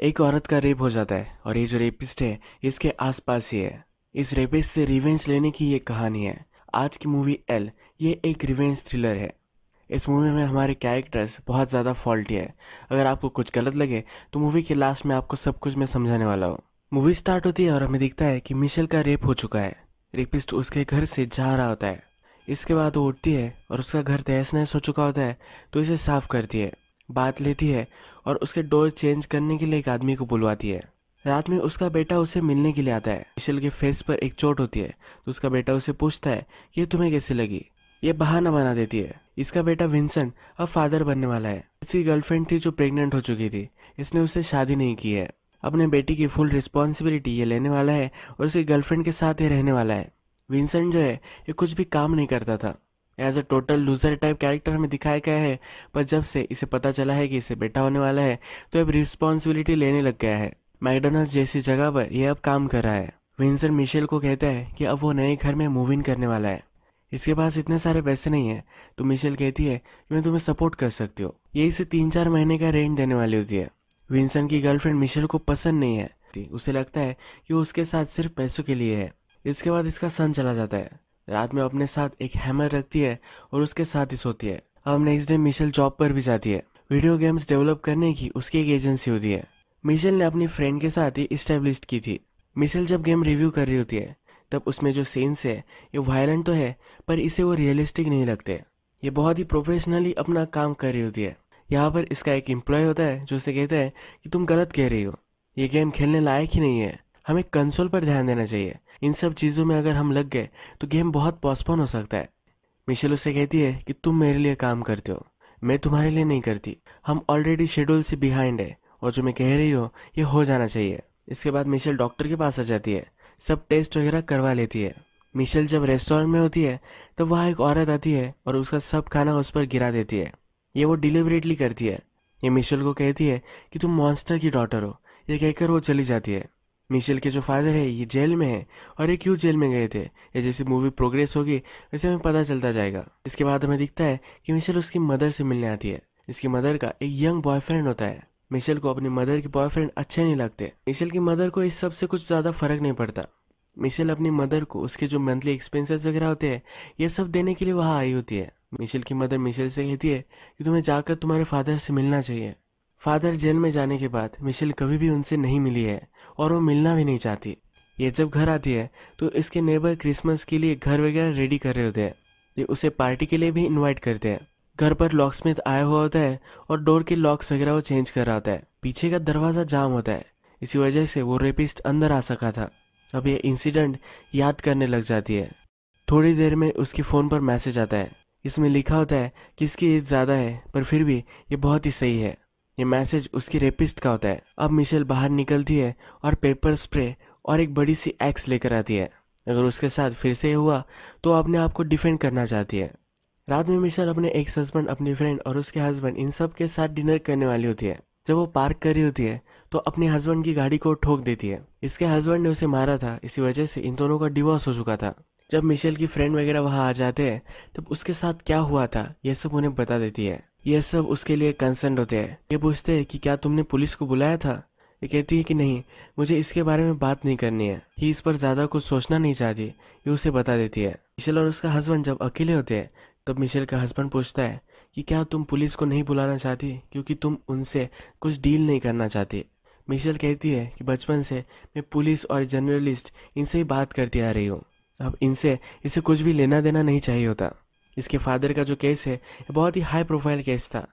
एक औरत का रेप हो जाता है और ये जो रेपिस्ट है इसके आसपास ही है। इस रेपिस्ट से रिवेंज लेने की ये कहानी है। आज की मूवी एल ये एक रिवेंज थ्रिलर है। इस मूवी में हमारे कैरेक्टर्स बहुत ज़्यादा फॉल्टी है। अगर आपको कुछ गलत लगे तो मूवी के लास्ट में आपको सब कुछ मैं समझाने वाला हूँ। मूवी स्टार्ट होती है और हमें दिखता है कि मिशेल का रेप हो चुका है। रेपिस्ट उसके घर से जा रहा होता है। इसके बाद वो उठती है और उसका घर तहस नहस हो चुका होता है तो इसे साफ़ करती है। बात लेती है और उसके डोर चेंज करने के लिए एक आदमी को बुलवाती है। रात में उसका बेटा उसे मिलने के लिए आता है। मिशेल के फेस पर एक चोट होती है तो उसका बेटा उसे पूछता है, ये तुम्हें कैसे लगी? ये बहाना बना देती है। इसका बेटा विंसेंट, अब फादर बनने वाला है। इसकी गर्लफ्रेंड थी जो प्रेग्नेंट हो चुकी थी। इसने उससे शादी नहीं की है। अपने बेटी की फुल रिस्पॉन्सिबिलिटी ये लेने वाला है और उसकी गर्लफ्रेंड के साथ ही रहने वाला है। विंसेंट जो है, ये कुछ भी काम नहीं करता था। As a total loser type character हमें दिखाया गया है, पर जब से इसे पता चला है कि इसे बेटा होने वाला है तो अब रिस्पॉन्सिबिलिटी लेने लग गया है। मैकडोनल्ड जैसी जगह पर यह अब काम कर रहा है। विंसेंट मिशेल को कहता है कि अब वो नए घर में मूव इन करने वाला है। इसके पास इतने सारे पैसे नहीं है तो मिशेल कहती है कि मैं तुम्हें सपोर्ट कर सकती हूँ। ये इसे तीन चार महीने का रेंट देने वाली होती है। विंसन की गर्लफ्रेंड मिशेल को पसंद नहीं है। उसे लगता है कि वो उसके साथ सिर्फ़ पैसों के लिए है। इसके बाद इसका सन चला जाता है। रात में अपने साथ एक हैमर रखती है और उसके साथ ही सोती है। अब नेक्स्ट डे मिशेल जॉब पर भी जाती है। वीडियो गेम्स डेवलप करने की उसकी एक एजेंसी होती है। मिशेल ने अपनी फ्रेंड के साथ ही इस्टेब्लिश की थी। मिशेल जब गेम रिव्यू कर रही होती है, तब उसमें जो सीन्स है, ये वायलेंट तो है, पर इसे वो रियलिस्टिक नहीं लगते। ये बहुत ही प्रोफेशनली अपना काम कर रही होती है। यहाँ पर इसका एक एम्प्लॉय होता है, जो उसे कहता है कि तुम गलत कह रही हो। ये गेम खेलने लायक ही नहीं है। हमें कंसोल पर ध्यान देना चाहिए। इन सब चीज़ों में अगर हम लग गए तो गेम बहुत पोस्टपोन हो सकता है। मिशेल उससे कहती है कि तुम मेरे लिए काम करते हो। मैं तुम्हारे लिए नहीं करती। हम ऑलरेडी शेड्यूल से बिहाइंड है और जो मैं कह रही हूँ, ये हो जाना चाहिए। इसके बाद मिशेल डॉक्टर के पास आ जाती है। सब टेस्ट वगैरह करवा लेती है। मिशेल जब रेस्टोरेंट में होती है, तब वहाँ एक औरत आती है और उसका सब खाना उस पर गिरा देती है। ये वो डिलिबरेटली करती है। ये मिशेल को कहती है कि तुम मॉन्स्टर की डॉटर हो। ये कहकर वो चली जाती है। मिशेल के जो फादर है, ये जेल में है। और ये क्यों जेल में गए थे? ये जैसे मूवी प्रोग्रेस होगी, वैसे हमें पता चलता जाएगा। इसके बाद हमें दिखता है कि मिशेल उसकी मदर से मिलने आती है। इसकी मदर का एक यंग बॉयफ्रेंड होता है। मिशेल को अपनी मदर के बॉयफ्रेंड अच्छे नहीं लगते। मिशेल की मदर को इस सबसे कुछ ज़्यादा फ़र्क नहीं पड़ता। मिशेल अपनी मदर को उसके जो मंथली एक्सपेंसेस वगैरह होते हैं, ये सब देने के लिए वहाँ आई होती है। मिशेल की मदर मिशेल से कहती है कि तुम्हें जाकर तुम्हारे फादर से मिलना चाहिए। फादर जेल में जाने के बाद मिशेल कभी भी उनसे नहीं मिली है और वो मिलना भी नहीं चाहती। ये जब घर आती है तो इसके नेबर क्रिसमस के लिए घर वगैरह रेडी कर रहे होते हैं। ये उसे पार्टी के लिए भी इनवाइट करते हैं। घर पर लॉकस्मिथ आया हुआ होता है और डोर के लॉक्स वगैरह वो चेंज कर रहा होता है। पीछे का दरवाज़ा जाम होता है। इसी वजह से वो रेपिस्ट अंदर आ सका था। अब ये इंसिडेंट याद करने लग जाती है। थोड़ी देर में उसके फ़ोन पर मैसेज आता है। इसमें लिखा होता है कि इसकी एज ज़्यादा है, पर फिर भी ये बहुत ही सही है। ये मैसेज उसकी रेपिस्ट का होता है। अब मिशेल बाहर निकलती है और पेपर स्प्रे और एक बड़ी सी एक्स लेकर आती है। अगर उसके साथ फिर से हुआ तो अपने आप को डिफेंड करना चाहती है। रात में मिशेल अपने एक्स हस्बैंड अपनी फ्रेंड और उसके हस्बैंड इन सब के साथ डिनर करने वाली होती है। जब वो पार्क कर रही होती है तो अपने हस्बैंड की गाड़ी को ठोक देती है। इसके हस्बैंड ने उसे मारा था, इसी वजह से इन दोनों का डिवोर्स हो चुका था। जब मिशेल की फ्रेंड वगैरह वहाँ आ जाते हैं, तब उसके साथ क्या हुआ था यह सब उन्हें बता देती है। ये सब उसके लिए कंसर्न होते हैं। ये पूछते हैं कि क्या तुमने पुलिस को बुलाया था? ये कहती है कि नहीं, मुझे इसके बारे में बात नहीं करनी है। ही इस पर ज़्यादा कुछ सोचना नहीं चाहती, ये उसे बता देती है। मिशेल और उसका हस्बैंड जब अकेले होते हैं, तब मिशेल का हस्बैंड पूछता है कि क्या तुम पुलिस को नहीं बुलाना चाहती, क्योंकि तुम उनसे कुछ डील नहीं करना चाहती। मिशेल कहती है कि बचपन से मैं पुलिस और जर्नलिस्ट इनसे ही बात करती आ रही हूँ। अब इनसे, इसे कुछ भी लेना देना नहीं चाहिए होता। इसके फादर का जो केस है बहुत ही हाई प्रोफ़ाइल केस था।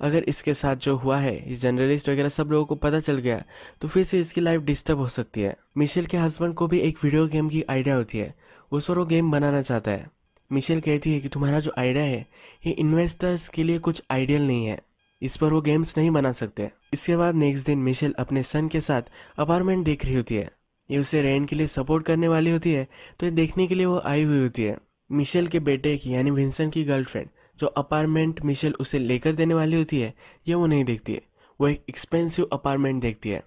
अगर इसके साथ जो हुआ है इस जर्नलिस्ट वगैरह सब लोगों को पता चल गया तो फिर से इसकी लाइफ डिस्टर्ब हो सकती है। मिशेल के हस्बैंड को भी एक वीडियो गेम की आइडिया होती है। उस पर वो गेम बनाना चाहता है। मिशेल कहती है कि तुम्हारा जो आइडिया है, ये इन्वेस्टर्स के लिए कुछ आइडियल नहीं है। इस पर वो गेम्स नहीं बना सकते। इसके बाद नेक्स्ट दिन मिशेल अपने सन के साथ अपार्टमेंट देख रही होती है। ये उसे रेंट के लिए सपोर्ट करने वाली होती है तो ये देखने के लिए वो आई हुई होती है। मिशेल के बेटे की, यानी विंसेंट की गर्लफ्रेंड, जो अपार्टमेंट मिशेल उसे लेकर देने वाली होती है, ये वो नहीं देखती है। वो एक एक्सपेंसिव अपार्टमेंट देखती है।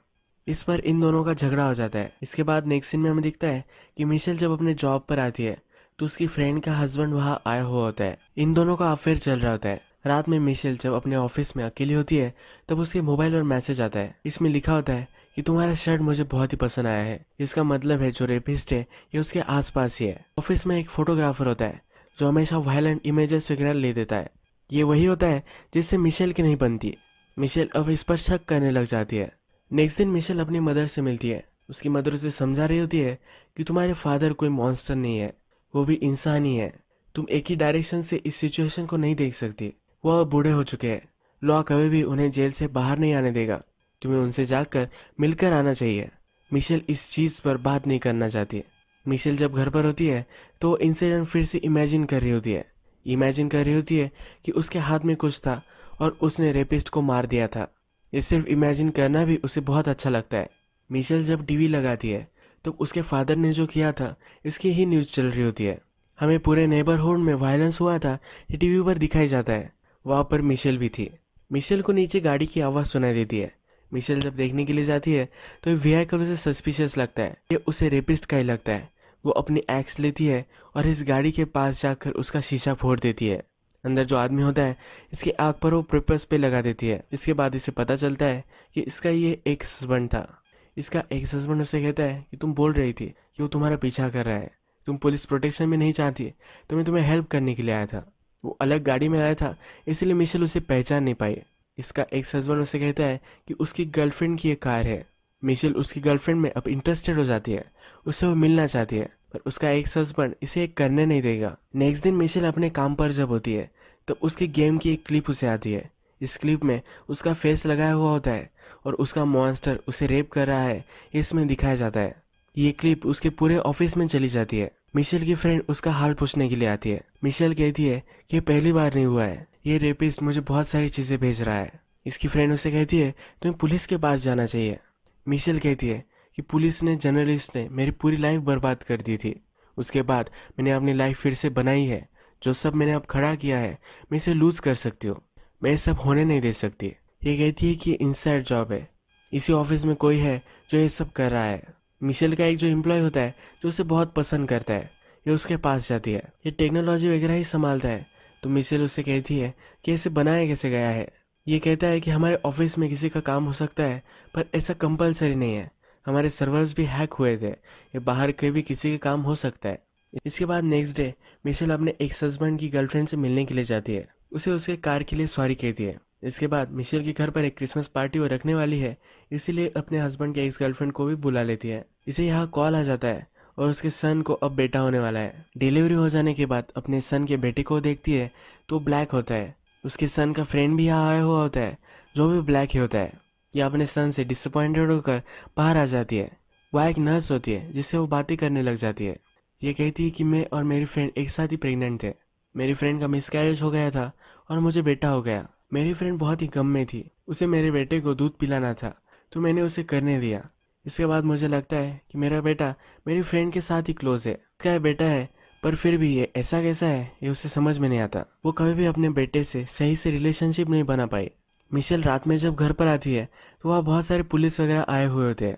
इस पर इन दोनों का झगड़ा हो जाता है। इसके बाद नेक्स्ट सीन में हमें दिखता है कि मिशेल जब अपने जॉब पर आती है तो उसकी फ्रेंड का हस्बैंड वहाँ आया हुआ होता है। इन दोनों का अफेयर चल रहा होता है। रात में मिशेल जब अपने ऑफ़िस में अकेली होती है, तब उसके मोबाइल पर मैसेज आता है। इसमें लिखा होता है कि तुम्हारा शर्ट मुझे बहुत ही पसंद आया है। इसका मतलब है जो रेपिस्ट है, ये उसके आसपास ही है। ऑफ़िस में एक फोटोग्राफर होता है, जो हमेशा वायलेंट इमेजेस वगैरह ले देता है। ये वही होता है, जिससे मिशेल की नहीं बनती। मिशेल अब इस पर शक करने लग जाती है। नेक्स्ट दिन मिशेल अपनी मदर से मिलती है। उसकी मदर उसे समझा रही होती है कि तुम्हारे फादर कोई मॉन्स्टर नहीं है। वो भी इंसान ही है। तुम एक ही डायरेक्शन से इस सिचुएशन को नहीं देख सकती। वो अब बूढ़े हो चुके हैं। लॉ कभी भी उन्हें जेल से बाहर नहीं आने देगा। तुम्हें उनसे जाकर मिलकर आना चाहिए। मिशेल इस चीज़ पर बात नहीं करना चाहती। मिशेल जब घर पर होती है तो इंसिडेंट फिर से इमेजिन कर रही होती है। इमेजिन कर रही होती है कि उसके हाथ में कुछ था और उसने रेपिस्ट को मार दिया था। ये सिर्फ़ इमेजिन करना भी उसे बहुत अच्छा लगता है। मिशेल जब टीवी लगाती है तो उसके फादर ने जो किया था, इसकी ही न्यूज़ चल रही होती है। हमें पूरे नेबरहुड में वायलेंस हुआ था ये टीवी पर दिखाई जाता है। वहाँ पर मिशेल भी थी। मिशेल को नीचे गाड़ी की आवाज़ सुनाई देती है। मिशेल जब देखने के लिए जाती है तो ये व्हीकल उसे सस्पिशियस लगता है। ये उसे रेपिस्ट का ही लगता है। वो अपनी एक्स लेती है और इस गाड़ी के पास जाकर उसका शीशा फोड़ देती है। अंदर जो आदमी होता है, इसकी आग पर वो प्रिपर्स पे लगा देती है। इसके बाद इसे पता चलता है कि इसका ये एक हस्बैंड था। इसका एक हस्बैंड उसे कहता है कि, तुम बोल रही थी कि वो तुम्हारा पीछा कर रहा है। तुम पुलिस प्रोटेक्शन में नहीं चाहती। तो मैं तुम्हें हेल्प करने के लिए आया था। वो अलग गाड़ी में आया था, इसलिए मिशेल उसे पहचान नहीं पाई। इसका एक हस्बैंड उसे कहता है कि उसकी गर्लफ्रेंड की एक कार है। मिशेल उसकी गर्लफ्रेंड में अब इंटरेस्टेड हो जाती है। उससे वो मिलना चाहती है, पर उसका एक हस्बैंड इसे एक करने नहीं देगा। नेक्स्ट दिन मिशेल अपने काम पर जब होती है तो उसकी गेम की एक क्लिप उसे आती है। इस क्लिप में उसका फेस लगाया हुआ होता है और उसका मॉन्स्टर उसे रेप कर रहा है। इसमें दिखाया जाता है। ये क्लिप उसके पूरे ऑफ़िस में चली जाती है। मिशेल की फ्रेंड उसका हाल पूछने के लिए आती है। मिशेल कहती है कि पहली बार नहीं हुआ है। ये रेपिस्ट मुझे बहुत सारी चीज़ें भेज रहा है। इसकी फ्रेंड उसे कहती है, तुम्हें पुलिस के पास जाना चाहिए। मिशेल कहती है कि पुलिस ने जर्नलिस्ट ने मेरी पूरी लाइफ बर्बाद कर दी थी। उसके बाद मैंने अपनी लाइफ फिर से बनाई है। जो सब मैंने अब खड़ा किया है, मैं इसे लूज कर सकती हूँ। मैं सब होने नहीं दे सकती। ये कहती है कि ये इनसाइड जॉब है। इसी ऑफ़िस में कोई है जो ये सब कर रहा है। मिशेल का एक जो एम्प्लॉय होता है, जो उसे बहुत पसंद करता है, ये उसके पास जाती है। ये टेक्नोलॉजी वगैरह ही संभालता है। तो मिशेल उससे कहती है कि इसे बनाया कैसे गया है? ये कहता है कि हमारे ऑफ़िस में किसी का काम हो सकता है, पर ऐसा कंपलसरी नहीं है। हमारे सर्वर्स भी हैक हुए थे, ये बाहर के भी किसी का काम हो सकता है। इसके बाद नेक्स्ट डे मिशेल अपने एक्स हस्बैंड की गर्लफ्रेंड से मिलने के लिए जाती है। उसे उसके कार के लिए सॉरी कहती है। इसके बाद मिशेल के घर पर एक क्रिसमस पार्टी वो रखने वाली है, इसीलिए अपने हस्बैंड के एक्स गर्लफ्रेंड को भी बुला लेती है। इसे यहाँ कॉल आ जाता है। और उसके सन को अब बेटा होने वाला है। डिलीवरी हो जाने के बाद अपने सन के बेटे को देखती है तो ब्लैक होता है। उसके सन का फ्रेंड भी यहाँ आया हुआ होता है, जो भी ब्लैक ही होता है। यह अपने सन से डिसअपॉइंटेड होकर बाहर आ जाती है। वह एक नर्स होती है, जिससे वो बातें करने लग जाती है। ये कहती है कि मैं और मेरी फ्रेंड एक साथ ही प्रेग्नेंट थे। मेरी फ्रेंड का मिसकैरेज हो गया था और मुझे बेटा हो गया। मेरी फ्रेंड बहुत ही गम में थी। उसे मेरे बेटे को दूध पिलाना था तो मैंने उसे करने दिया। इसके बाद मुझे लगता है कि मेरा बेटा मेरी फ्रेंड के साथ ही क्लोज है। क्या बेटा है, पर फिर भी ये ऐसा कैसा है, ये उसे समझ में नहीं आता। वो कभी भी अपने बेटे से सही से रिलेशनशिप नहीं बना पाई मिशेल रात में जब घर पर आती है तो वहाँ बहुत सारे पुलिस वगैरह आए हुए होते हैं।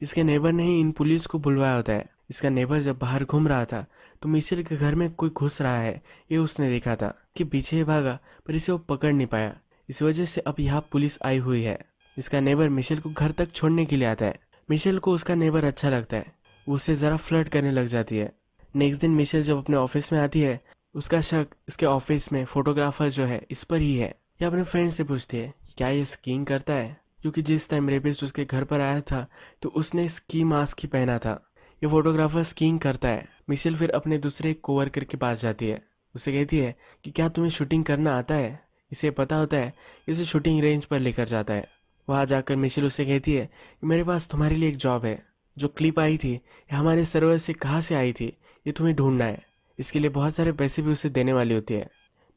इसके नेबर ने ही इन पुलिस को बुलवाया होता है। इसका नेबर जब बाहर घूम रहा था तो मिशेल के घर में कोई घुस रहा है, ये उसने देखा था कि पीछे भागा, पर इसे वो पकड़ नहीं पाया। इस वजह से अब यहाँ पुलिस आई हुई है। इसका नेबर मिशेल को घर तक छोड़ने के लिए आता है। मिशेल को उसका नेबर अच्छा लगता है। उससे ज़रा फ्लर्ट करने लग जाती है। नेक्स्ट दिन मिशेल जब अपने ऑफ़िस में आती है, उसका शक इसके ऑफ़िस में फोटोग्राफर जो है, इस पर ही है। ये अपने फ्रेंड से पूछती है क्या ये स्कीइंग करता है? क्योंकि जिस टाइम रेपिस्ट उसके घर पर आया था तो उसने स्की मास्क ही पहना था। ये फोटोग्राफर स्कीइंग करता है। मिशेल फिर अपने दूसरे कोवर्कर के पास जाती है। उसे कहती है कि क्या तुम्हें शूटिंग करना आता है? इसे पता होता है इसे शूटिंग रेंज पर लेकर जाता है। वहाँ जाकर मिशेल उसे कहती है कि मेरे पास तुम्हारे लिए एक जॉब है। जो क्लिप आई थी हमारे सर्वर से कहाँ से आई थी, ये तुम्हें ढूंढना है। इसके लिए बहुत सारे पैसे भी उसे देने वाली होती है।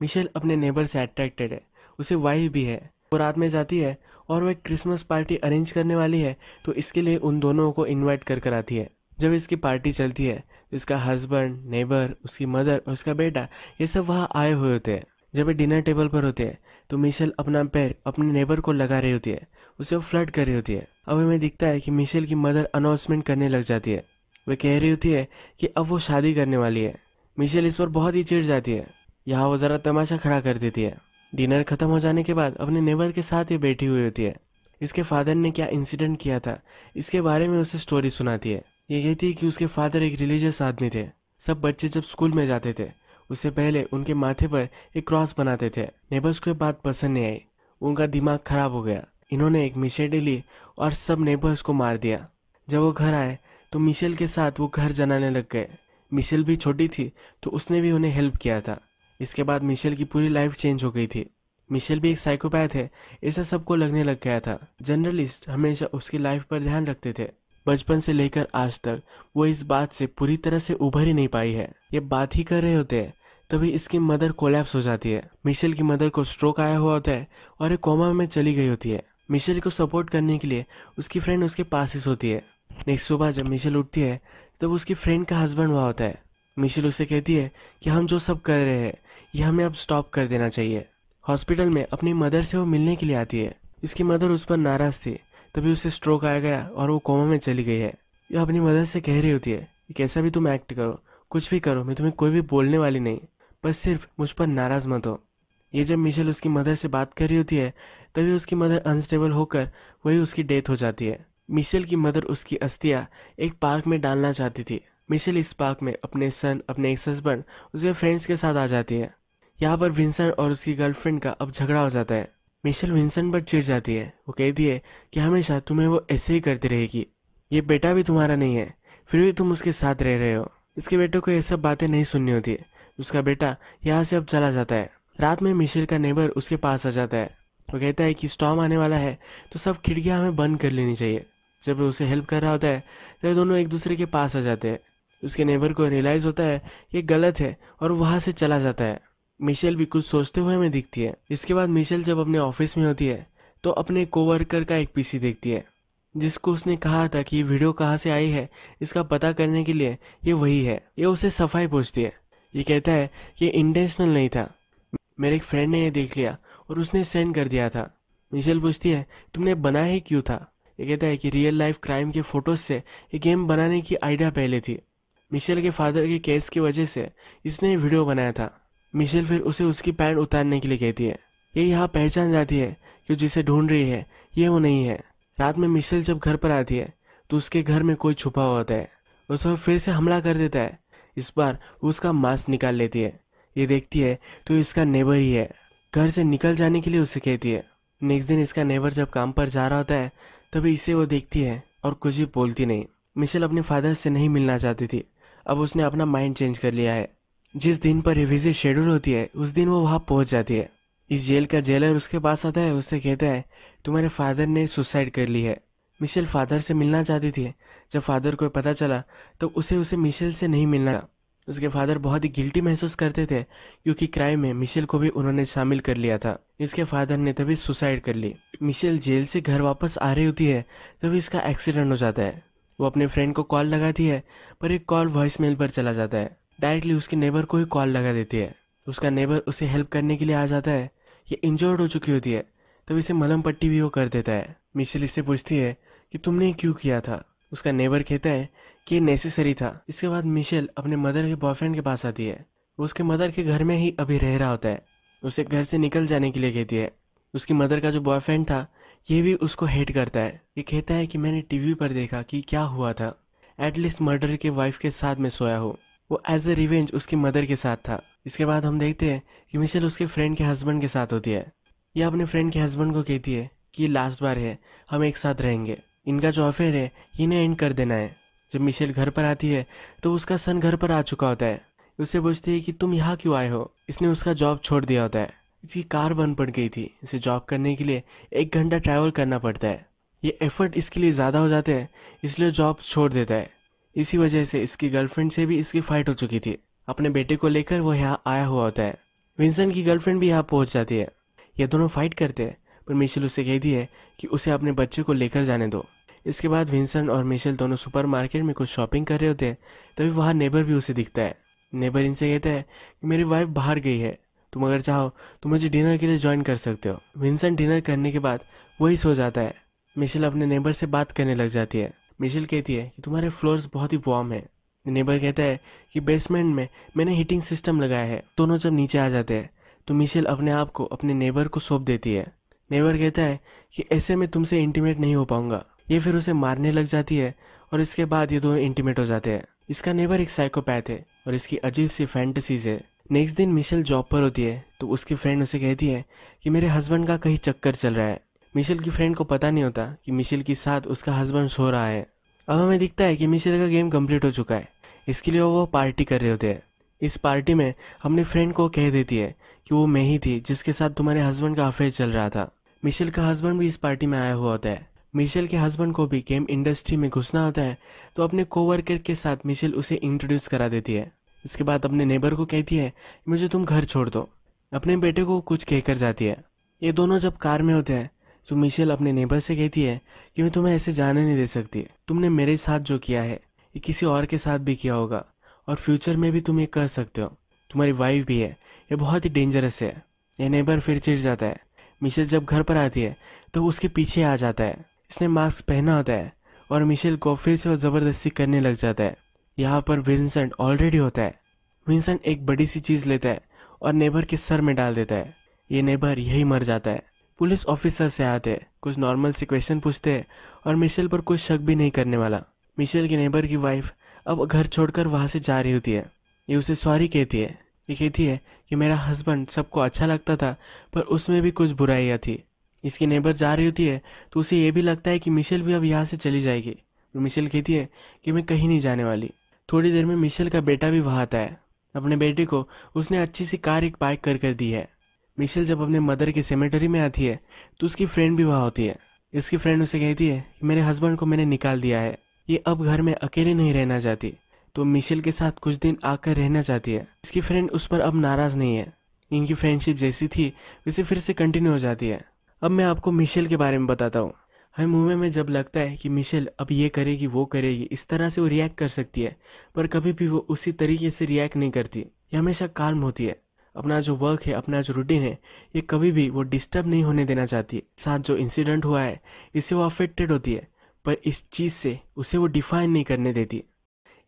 मिशेल अपने नेबर से अट्रैक्टेड है। उसे वाइफ भी है। वो रात में जाती है और वह क्रिसमस पार्टी अरेंज करने वाली है तो इसके लिए उन दोनों को इनवाइट कर कर आती है। जब इसकी पार्टी चलती है तो इसका हस्बैंड नेबर उसकी मदर और उसका बेटा, ये सब वहाँ आए हुए होते हैं। जब ये डिनर टेबल पर होते हैं तो मिशेल अपना पैर अपने नेबर को लगा रही होती है, उसे वो फ्लर्ट कर रही होती है। अब हमें दिखता है कि मिशेल की मदर अनाउंसमेंट करने लग जाती है। वह कह रही होती है कि अब वो शादी करने वाली है। मिशेल इस पर बहुत ही चिढ़ जाती है। यहाँ वो ज़रा तमाशा खड़ा कर देती है। डिनर खत्म हो जाने के बाद अपने नेबर के साथ ये बैठी हुई होती है। इसके फादर ने क्या इंसिडेंट किया था, इसके बारे में उसे स्टोरी सुनाती है। ये कहती है कि उसके फादर एक रिलीजियस आदमी थे। सब बच्चे जब स्कूल में जाते थे उससे पहले उनके माथे पर एक क्रॉस बनाते थे। नेबर्स को बात पसंद नहीं आई। उनका दिमाग खराब हो गया। इन्होंने एक मिशेडी ली और सब नेबर्स को मार दिया। जब वो घर आए तो मिशेल के साथ वो घर जनाने लग गए। मिशेल भी छोटी थी तो उसने भी उन्हें हेल्प किया था। इसके बाद मिशेल की पूरी लाइफ चेंज हो गई थी। मिशेल भी एक साइकोपैथ है, ऐसा सबको लगने लग गया था। जर्नलिस्ट हमेशा उसकी लाइफ पर ध्यान रखते थे। बचपन से लेकर आज तक, वो इस बात से पूरी तरह से उभर ही नहीं पाई है। ये बात ही कर रहे होते हैं। तभी इसकी मदर कोलैप्स हो जाती है। मिशेल की मदर को स्ट्रोक आया हुआ होता है और एक कोमा में चली गई होती है। मिशेल को सपोर्ट करने के लिए उसकी फ्रेंड उसके पास ही सोती है। नेक्स्ट सुबह जब मिशेल उठती है, तब उसकी फ्रेंड का हस्बैंड वहाँ होता है। मिशेल उसे कहती है कि हम जो सब कर रहे हैं, ये हमें अब स्टॉप कर देना चाहिए। हॉस्पिटल में अपनी मदर से वो मिलने के लिए आती है। इसकी मदर उस पर नाराज़ थी, तभी उसे स्ट्रोक आ गया और वो कोमा में चली गई है। ये अपनी मदर से कह रही होती है कि कैसा भी तुम एक्ट करो, कुछ भी करो, मैं तुम्हें कोई भी बोलने वाली नहीं। बस सिर्फ़ मुझ पर नाराज़ मत हो। ये जब मिशेल उसकी मदर से बात कर रही होती है, तभी उसकी मदर अनस्टेबल होकर वही उसकी डेथ हो जाती है। मिशेल की मदर उसकी अस्थियाँ एक पार्क में डालना चाहती थी। मिशेल इस पार्क में अपने सन अपने एक्स हस्बैंड उसके फ्रेंड्स के साथ आ जाती है। यहाँ पर विंसेंट और उसकी गर्लफ्रेंड का अब झगड़ा हो जाता है। मिशेल विंसेंट पर चिढ़ जाती है। वो कहती है कि हमेशा तुम्हें वो ऐसे ही करती रहेगी। ये बेटा भी तुम्हारा नहीं है, फिर भी तुम उसके साथ रह रहे हो। इसके बेटे को ये सब बातें नहीं सुननी होती। उसका बेटा यहाँ से अब चला जाता है। रात में मिशेल का नेबर उसके पास आ जाता है। वो कहता है कि स्टॉम आने वाला है तो सब खिड़कियाँ हमें बंद कर लेनी चाहिए। जब वो उसे हेल्प कर रहा होता है तो दोनों एक दूसरे के पास आ जाते हैं। उसके नेबर को रियलाइज़ होता है ये गलत है और वहाँ से चला जाता है। मिशेल भी कुछ सोचते हुए हमें दिखती है। इसके बाद मिशेल जब अपने ऑफ़िस में होती है तो अपने कोवर्कर का एक पीसी देखती है, जिसको उसने कहा था कि ये वीडियो कहाँ से आई है, इसका पता करने के लिए ये वही है। ये उसे सफ़ाई पूछती है। ये कहता है कि इंटेंशनल नहीं था। मेरे एक फ्रेंड ने ये देख लिया और उसने सेंड कर दिया था। मिशेल पूछती है, तुमने बनाया ही क्यों था? ये कहता है कि रियल लाइफ क्राइम के फ़ोटोज़ से ये गेम बनाने की आइडिया पहले थी। मिशेल के फादर के केस की वजह से इसने वीडियो बनाया था। मिशेल फिर उसे उसकी पैंट उतारने के लिए कहती है, ये यहाँ पहचान जाती है कि जिसे ढूंढ रही है, ये वो नहीं है। रात में मिशेल जब घर पर आती है तो उसके घर में कोई छुपा हुआ होता है। उस पर फिर से हमला कर देता है। इस बार उसका मास्क निकाल लेती है। ये देखती है तो इसका नेबर ही है। घर से निकल जाने के लिए उसे कहती है। नेक्स्ट दिन इसका नेबर जब काम पर जा रहा होता है, तभी इसे वो देखती है और कुछ भी बोलती नहीं। मिशेल अपने फादर से नहीं मिलना चाहती थी। अब उसने अपना माइंड चेंज कर लिया है। जिस दिन पर रिविजिट शेड्यूल होती है, उस दिन वो वहाँ पहुँच जाती है। इस जेल का जेलर उसके पास आता है उससे कहता है, तुम्हारे फादर ने सुसाइड कर ली है। मिशेल फादर से मिलना चाहती थी जब फादर को पता चला तो उसे उसे मिशेल से नहीं मिलना उसके फादर बहुत ही गिल्टी महसूस करते थे, क्योंकि क्राइम में मिशेल को भी उन्होंने शामिल कर लिया था। इसके फादर ने तभी सुसाइड कर ली। मिशेल जेल से घर वापस आ रही होती है, तभी इसका एक्सीडेंट हो जाता है। वो अपने फ्रेंड को कॉल लगाती है, पर एक कॉल वॉइस मेल पर चला जाता है। डायरेक्टली उसके नेबर को ही कॉल लगा देती है। उसका नेबर उसे हेल्प करने के लिए आ जाता है, ये इंजर्ड हो चुकी होती है तब इसे मलम पट्टी भी वो कर देता है। मिशेल इससे पूछती है कि तुमने क्यों किया था? उसका नेबर कहता है कि ये नेसेसरी था। इसके बाद मिशेल अपने मदर के बॉयफ्रेंड के पास आती है। वो उसके मदर के घर में ही अभी रह रहा होता है। उसे घर से निकल जाने के लिए कहती है। उसकी मदर का जो बॉयफ्रेंड था, ये भी उसको हेट करता है। ये कहता है कि मैंने टीवी पर देखा कि क्या हुआ था। एटलीस्ट मर्डर के वाइफ के साथ में सोया हो। वो एज ए रिवेंज उसकी मदर के साथ था। इसके बाद हम देखते हैं कि मिशेल उसके फ्रेंड के हस्बैंड के साथ होती है। यह अपने फ्रेंड के हस्बैंड को कहती है कि लास्ट बार है, हम एक साथ रहेंगे। इनका जो अफेयर है इन्हें एंड कर देना है। जब मिशेल घर पर आती है तो उसका सन घर पर आ चुका होता है। उसे पूछती है कि तुम यहाँ क्यों आए हो? इसने उसका जॉब छोड़ दिया होता है। इसकी कार बंद पड़ गई थी। इसे जॉब करने के लिए एक घंटा ट्रैवल करना पड़ता है। ये एफर्ट इसके लिए ज़्यादा हो जाते हैं, इसलिए जॉब छोड़ देता है। इसी वजह से इसकी गर्लफ्रेंड से भी इसकी फाइट हो चुकी थी। अपने बेटे को लेकर वो यहाँ आया हुआ होता है। विंसन की गर्लफ्रेंड भी यहाँ पहुँच जाती है। ये दोनों फाइट करते हैं। पर मिशेल उसे कहती है कि उसे अपने बच्चे को लेकर जाने दो। इसके बाद विंसन और मिशेल दोनों सुपरमार्केट में कुछ शॉपिंग कर रहे होते हैं, तभी वहाँ नेबर भी उसे दिखता है। नेबर इनसे कहता है कि मेरी वाइफ बाहर गई है। तुम अगर चाहो तो मुझे डिनर के लिए ज्वाइन कर सकते हो। विंसन डिनर करने के बाद वही सो जाता है। मिशेल अपने नेबर से बात करने लग जाती है। मिशेल कहती है कि तुम्हारे फ्लोर्स बहुत ही वार्म है। नेबर कहता है कि बेसमेंट में मैंने हीटिंग सिस्टम लगाया है। दोनों जब नीचे आ जाते हैं तो मिशेल अपने आप को अपने नेबर को सौंप देती है। नेबर कहता है कि ऐसे में तुमसे इंटीमेट नहीं हो पाऊँगा। ये फिर उसे मारने लग जाती है और इसके बाद ये दोनों इंटीमेट हो जाते हैं। इसका नेबर एक साइकोपैथ है और इसकी अजीब सी फैंटसीज है। नेक्स्ट दिन मिशेल जॉब पर होती है तो उसकी फ्रेंड उसे कहती है कि मेरे हस्बैंड का कहीं चक्कर चल रहा है। मिशेल की फ्रेंड को पता नहीं होता कि मिशेल के साथ उसका हस्बैंड सो रहा है। अब हमें दिखता है कि मिशेल का गेम कंप्लीट हो चुका है। इसके लिए वो पार्टी कर रहे होते हैं। इस पार्टी में अपने फ्रेंड को कह देती है कि वो मैं ही थी, जिसके साथ तुम्हारे हस्बैंड का अफेयर चल रहा था। मिशेल का हस्बैंड भी इस पार्टी में आया हुआ होता है। मिशेल के हस्बैंड को भी गेम इंडस्ट्री में घुसना होता है तो अपने कोवर्कर के साथ मिशेल उसे इंट्रोड्यूस करा देती है। इसके बाद अपने नेबर को कहती है मुझे तुम घर छोड़ दो। अपने बेटे को कुछ कहकर जाती है। ये दोनों जब कार में होते हैं तो मिशेल अपने नेबर से कहती है कि, मैं तुम्हें ऐसे जाने नहीं दे सकती। तुमने मेरे साथ जो किया है, ये किसी और के साथ भी किया होगा, और फ्यूचर में भी तुम ये कर सकते हो। तुम्हारी वाइफ भी है, ये बहुत ही डेंजरस है। ये नेबर फिर चिढ़ जाता है। मिशेल जब घर पर आती है तो उसके पीछे आ जाता है। इसने मास्क पहना होता है और मिशेल को फिर से वो ज़बरदस्ती करने लग जाता है। यहाँ पर विंसेंट ऑलरेडी होता है। विंसेंट एक बड़ी सी चीज़ लेता है और नेबर के सर में डाल देता है। ये नेबर यही मर जाता है। पुलिस ऑफिसर से आते हैं, कुछ नॉर्मल से क्वेश्चन पूछते हैं और मिशेल पर कोई शक भी नहीं करने वाला। मिशेल के नेबर की वाइफ अब घर छोड़कर वहाँ से जा रही होती है। ये उसे सॉरी कहती है। ये कहती है कि मेरा हस्बैंड सबको अच्छा लगता था, पर उसमें भी कुछ बुराइयाँ थी। इसकी नेबर जा रही होती है तो उसे ये भी लगता है कि मिशेल भी अब यहाँ से चली जाएगी। और मिशेल कहती है कि मैं कहीं नहीं जाने वाली। थोड़ी देर में मिशेल का बेटा भी वहाँ आता है। अपने बेटे को उसने अच्छी सी कार एक बाइक कर कर दी है। मिशेल जब अपने मदर के सेमेटरी में आती है तो उसकी फ्रेंड भी वहाँ होती है। इसकी फ्रेंड उसे कहती है कि मेरे हस्बैंड को मैंने निकाल दिया है। ये अब घर में अकेले नहीं रहना चाहती। तो मिशेल के साथ कुछ दिन आकर रहना चाहती है। इसकी फ्रेंड उस पर अब नाराज़ नहीं है। इनकी फ्रेंडशिप जैसी थी वैसे फिर से कंटिन्यू हो जाती है। अब मैं आपको मिशेल के बारे में बताता हूँ। हर मूवी में जब लगता है कि मिशेल अब ये करेगी, वो करेगी, इस तरह से वो रिएक्ट कर सकती है, पर कभी भी वो उसी तरीके से रिएक्ट नहीं करती। ये हमेशा काल्म होती है। अपना जो वर्क है, अपना जो रूटीन है, ये कभी भी वो डिस्टर्ब नहीं होने देना चाहती। साथ जो इंसिडेंट हुआ है, इससे वो अफेक्टेड होती है, पर इस चीज़ से उसे वो डिफाइन नहीं करने देती।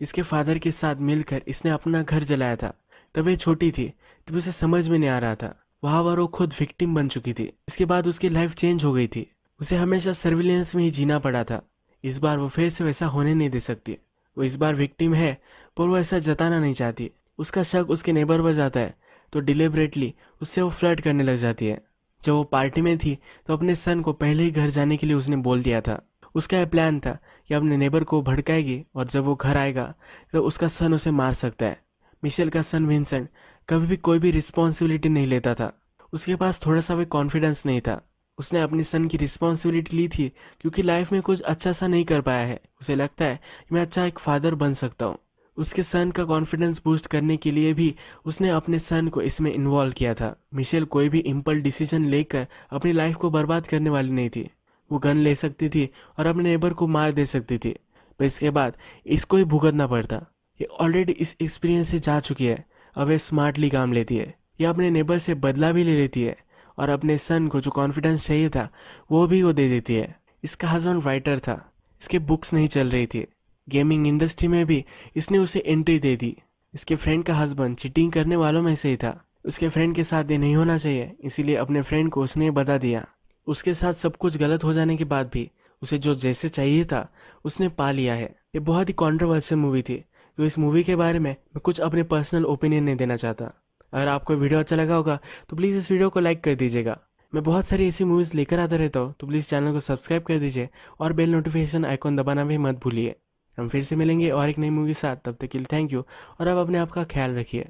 इसके फादर के साथ मिलकर इसने अपना घर जलाया था। तब ये छोटी थी, तब उसे समझ में नहीं आ रहा था। वहाँ पर वो खुद विक्टिम बन चुकी थी। इसके बाद उसकी लाइफ चेंज हो गई थी। उसे हमेशा सर्विलेंस में ही जीना पड़ा था। इस बार वो फिर से वैसा होने नहीं दे सकती। वो इस बार विक्टिम है, पर वो ऐसा जताना नहीं चाहती। उसका शक उसके नेबर पर जाता है तो डिलेबरेटली उससे वो फ्लर्ट करने लग जाती है। जब वो पार्टी में थी तो अपने सन को पहले ही घर जाने के लिए उसने बोल दिया था। उसका यह प्लान था कि अपने नेबर को भड़काएगी और जब वो घर आएगा तो उसका सन उसे मार सकता है। मिशेल का सन विंसेंट कभी भी कोई भी रिस्पॉन्सिबिलिटी नहीं लेता था। उसके पास थोड़ा सा भी कॉन्फिडेंस नहीं था। उसने अपनी सन की रिस्पॉन्सिबिलिटी ली थी क्योंकि लाइफ में कुछ अच्छा सा नहीं कर पाया है। उसे लगता है कि मैं अच्छा एक फादर बन सकता हूँ। उसके सन का कॉन्फिडेंस बूस्ट करने के लिए भी उसने अपने सन को इसमें इन्वॉल्व किया था। मिशेल कोई भी इम्पल डिसीज़न लेकर अपनी लाइफ को बर्बाद करने वाली नहीं थी। वो गन ले सकती थी और अपने नेबर को मार दे सकती थी। पर इसके बाद इसको ही भुगतना पड़ता। ये ऑलरेडी इस एक्सपीरियंस से जा चुकी है। अब ये स्मार्टली काम लेती है। ये अपने नेबर से बदला भी ले लेती है। और अपने सन को जो कॉन्फिडेंस चाहिए था, वो भी वो दे देती है। इसका हस्बैंड राइटर था। इसके बुक्स नहीं चल रही थी। गेमिंग इंडस्ट्री में भी इसने उसे एंट्री दे दी। इसके फ्रेंड का हस्बैंड चीटिंग करने वालों में से ही था। उसके फ्रेंड के साथ ये नहीं होना चाहिए। इसीलिए अपने फ्रेंड को उसने बता दिया। उसके साथ सब कुछ गलत हो जाने के बाद भी उसे जो जैसे चाहिए था, उसने पा लिया है। ये बहुत ही कॉन्ट्रोवर्शियल मूवी थी तो इस मूवी के बारे में मैं कुछ अपने पर्सनल ओपिनियन नहीं देना चाहता। अगर आपको वीडियो अच्छा लगा होगा तो प्लीज़ इस वीडियो को लाइक कर दीजिएगा। मैं बहुत सारी ऐसी मूवीज़ लेकर आता रहता हूँ तो प्लीज़ चैनल को सब्सक्राइब कर दीजिए और बेल नोटिफिकेशन आइकॉन दबाना भी मत भूलिए। हम फिर से मिलेंगे और एक नई मूवी के साथ, तब तक के लिए थैंक यू और अब अपने आप का ख्याल रखिए।